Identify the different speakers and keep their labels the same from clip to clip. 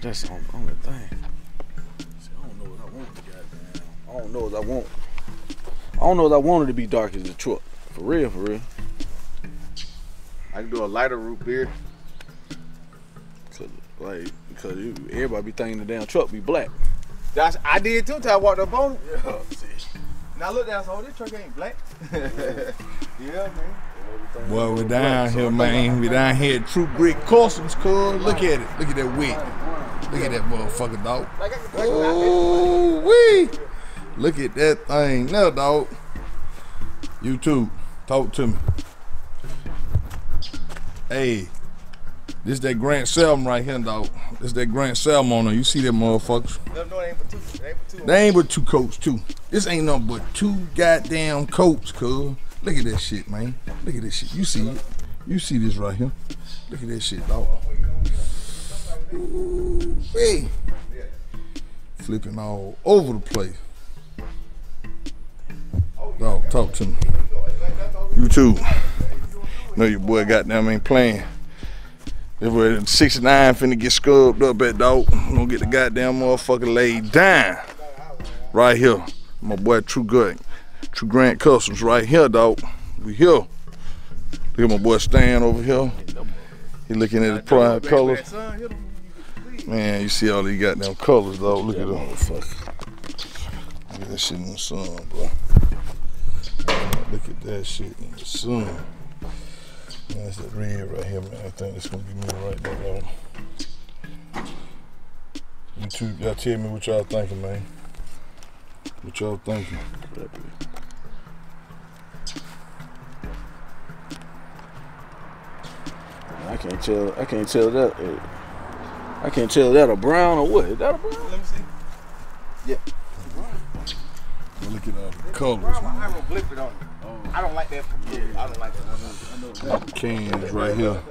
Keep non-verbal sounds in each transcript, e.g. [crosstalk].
Speaker 1: that's on, on the thing. See, I don't know what I want. Goddamn. I don't know what I want. I don't know what I wanted to be dark as the truck. For real, for real.
Speaker 2: I can do a lighter root beer.
Speaker 1: Cause, like, because you, everybody be thinking the damn truck be black.
Speaker 2: That's I did too till I walked up on it.
Speaker 1: Yeah.
Speaker 2: Now look down, so oh, this truck ain't black. [laughs] yeah, man.
Speaker 3: Boy, we're down here, man. We're down here at True Gritt Customs, cuz. Look at it. Look at that wick. Look at that motherfucker, dog.
Speaker 2: Like, like,
Speaker 3: Oh, wee. Look at that thing. Now, dog. YouTube, talk to me. Hey, this that Grant 7 right here, dog. This that Grant 7 on there. You see that motherfuckers?
Speaker 2: no, no, ain't for two. Ain't for two.
Speaker 3: They ain't but two coats, too. This ain't nothing but two goddamn coats, cuz. Look at that shit, man. Look at this shit. You see it. You see this right here. Look at that shit, dog. Ooh, hey. Flipping all over the place. Dog, talk to me. You too. Know your boy goddamn ain't playing. If we're 69 finna get scrubbed up at dog, I'm gonna get the goddamn motherfucker laid down. Right here. My boy True Good. True Gritt Customs right here, dog. We here. Look at my boy Stan over here. He looking at his prime colors. Man, you see all these goddamn colors, dog. Look at them. Look at that shit in the sun, bro. Look at that shit in the sun. Man, that's that red right here, man. I think it's gonna be me right there, dog. You y'all tell me what y'all thinking, man. What y'all thinking?
Speaker 1: I can't tell. I can't tell that. Eh. Uh, I can't tell that a brown or what. Is that a brown?
Speaker 2: Let me see. Yeah.
Speaker 3: Look at all the colors,
Speaker 2: Bro,
Speaker 3: man.
Speaker 2: I'm gonna blip it on you. I don't like that. Yeah, I don't like that.
Speaker 3: Candies right here.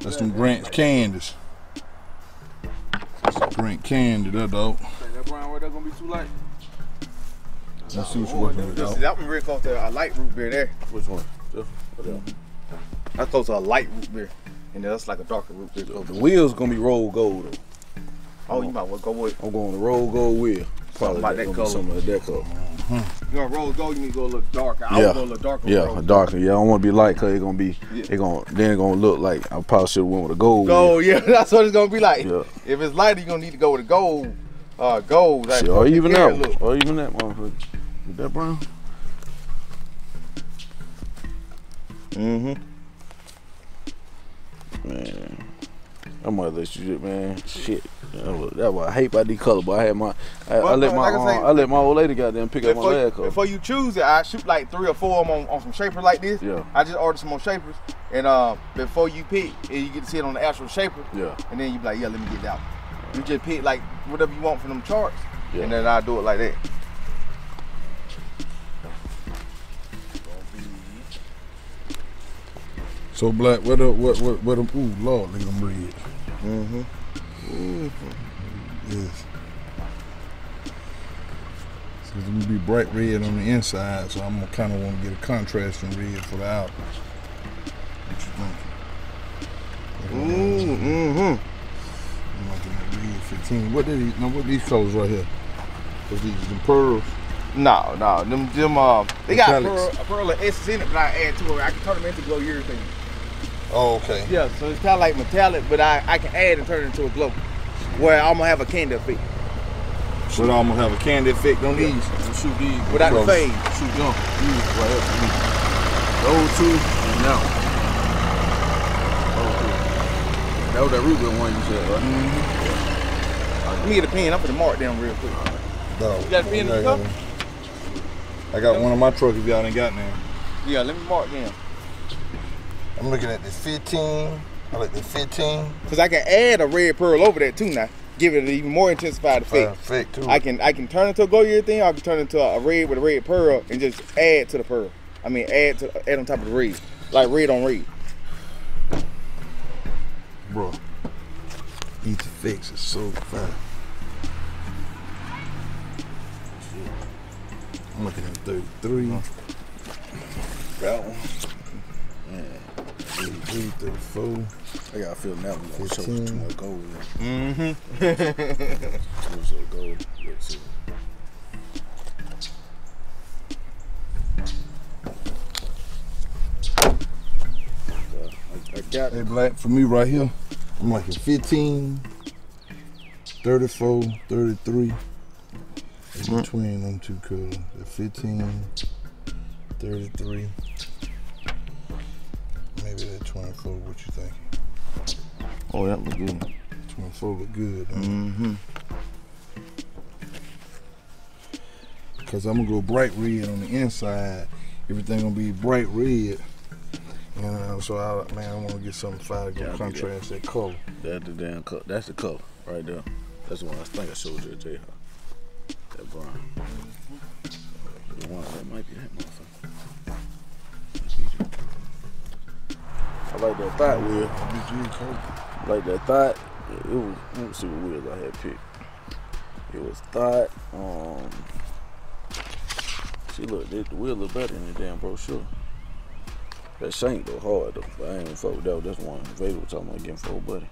Speaker 3: That's some Grant candies. That's some Grant candy, that dog.
Speaker 1: Think that brown right there gonna be too light?
Speaker 3: Let's see what you're working with,
Speaker 2: This,
Speaker 3: dog.
Speaker 2: that one real close to a light root beer there.
Speaker 1: Which one? This- what else?
Speaker 2: That's close to a light root beer. And that's like a darker root beer.
Speaker 1: The wheels gonna be roll gold though.
Speaker 2: Oh, you might well go with.
Speaker 1: I'm going to roll gold wheel. Probably
Speaker 2: about that
Speaker 1: gonna be
Speaker 2: color.
Speaker 1: Some of that color.
Speaker 2: You gonna roll gold, you need to go a little darker. I
Speaker 1: Yeah.
Speaker 2: go a little darker.
Speaker 1: Yeah, darker. Yeah, I don't want to be light because it's gonna be.
Speaker 2: Yeah.
Speaker 1: It gonna then it gonna look like I probably should have went with a gold.
Speaker 2: Gold, yeah, [laughs] that's what it's gonna be like.
Speaker 1: Yeah.
Speaker 2: If it's lighter, you're gonna need to go with a gold. Uh, gold. Like,
Speaker 1: Shit, or even that,
Speaker 2: look.
Speaker 1: one. or even that motherfucker. Is that brown?
Speaker 2: Mm-hmm.
Speaker 1: Man, I might let you shit, man. Shit, that was, I hate about these colors. But I had my, I, I let my,
Speaker 2: like I say-
Speaker 1: uh, I let my old lady goddamn pick up my
Speaker 2: Before,
Speaker 1: color.
Speaker 2: before you choose it, I shoot like three or four of them on, on some shapers like this.
Speaker 1: Yeah.
Speaker 2: I just ordered some more shapers, and uh, before you pick, and you get to see it on the actual shaper,
Speaker 1: Yeah.
Speaker 2: and then you be like, yeah, let me get that. one. You just pick like whatever you want from them charts,
Speaker 1: Yeah.
Speaker 2: and then I do it like that.
Speaker 3: So black, what up, what, what, what, them- ooh, Lord, look at them red.
Speaker 2: Mm-hmm.
Speaker 3: Yes. So it's gonna be bright red on the inside, so I'm gonna kind of want to get a contrasting red for the outer. What you think?
Speaker 2: Mm-hmm.
Speaker 3: I'm liking that red 15. What did these, now what these colors right here? Cause these them pearls.
Speaker 2: No, no, them, them, uh, they got pearl, a pearl of essence in it, but I add to it. I can turn them into glow urethane.
Speaker 3: Oh, okay.
Speaker 2: Yeah, so it's kind of like metallic, but I, I can add and turn it into a glow. Where I'm gonna have a candy effect
Speaker 3: But I'm gonna have a candy effect on these.
Speaker 1: You shoot these
Speaker 2: without the fade.
Speaker 1: Shoot them. These right here. These. Those two and. Those two. That was that Ruben one you said, right?
Speaker 2: Let me get a pen. I'm gonna mark them real quick.
Speaker 3: No,
Speaker 2: You got a pen in the
Speaker 3: I
Speaker 2: cup?
Speaker 3: got- I got one of my trucks if y'all ain't got none.
Speaker 2: Yeah, let me mark them.
Speaker 3: I'm looking at the 15. I like the 15.
Speaker 2: Cause I can add a red pearl over that too now. Give it an even more intensified effect.
Speaker 3: Effect too.
Speaker 2: I can I can turn it to a glow thing. Or I can turn it into a red with a red pearl and just add to the pearl. I mean add to add on top of the red, like red on red.
Speaker 3: Bro, each fix is so fine. I'm looking at 33.
Speaker 1: That one.
Speaker 3: 33, 34.
Speaker 1: I got a feeling that one gonna
Speaker 3: Fifteen.
Speaker 1: too much gold.
Speaker 2: Mm-hmm. [laughs]
Speaker 1: Too much gold. Let's see. I, I got
Speaker 3: Hey, Black, for me right here, I'm like a 15, 34, 33. In between them two colors. The 15, 33. 24, what you think?
Speaker 2: Oh, that look good.
Speaker 3: 24 look good.
Speaker 2: Mm-hmm.
Speaker 3: Cause I'm gonna go bright red on the inside. Everything gonna be bright red. And uh, so I, man, I want to get something fire to
Speaker 1: Yeah,
Speaker 3: go
Speaker 1: I do that.
Speaker 3: contrast that color.
Speaker 1: That's the damn color. That's the color right there. That's the one I think I showed you J That brown. The one that might be that motherfucker. I like that thought wheel. Like that thought. It was. Let me see what wheels I had picked. It was thought. Um. See, look, the the wheel look better than the damn brochure. That shank though hard though. But I ain't fuck with that. That's one Vader was talking about getting for old buddy.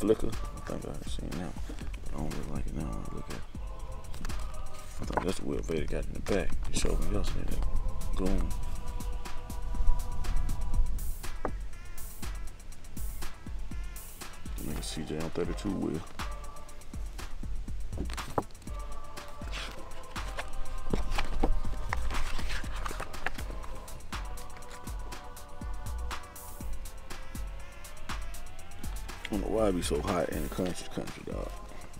Speaker 1: Flicker. I think I've seen that. I don't really like it now. I look at. I think that's the wheel Vader got in the back. He showed me yesterday. That gloom. Nigga CJ on 32 wheel. I don't know why it be so hot in the country, country dog.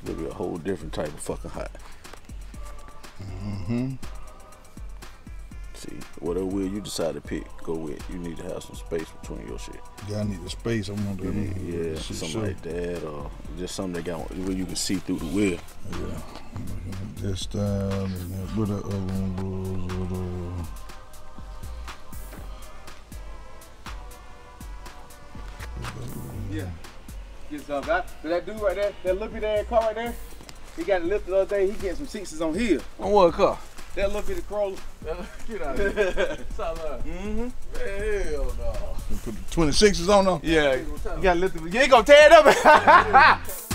Speaker 1: It'll be a whole different type of fucking hot.
Speaker 3: Mm-hmm.
Speaker 1: See, whatever wheel you decide to pick, go with. You need to have some space between your shit.
Speaker 3: Yeah, I need the space. I want to
Speaker 1: Yeah, yeah something like that, or just something that got where you can see through the wheel.
Speaker 3: Yeah. That style and that, what that other one was. What, uh,
Speaker 2: Yeah. Get some. That, that dude right there, that little bitty ass car right there, he got lifted the other day. He getting some sixes on here.
Speaker 1: On what car?
Speaker 2: That little bitty crawler.
Speaker 1: Get out of here. [laughs]
Speaker 2: Mm-hmm.
Speaker 1: Hell no.
Speaker 3: put the 26s on them.
Speaker 2: Yeah. You got to lift it. You ain't gonna tear it up. [laughs]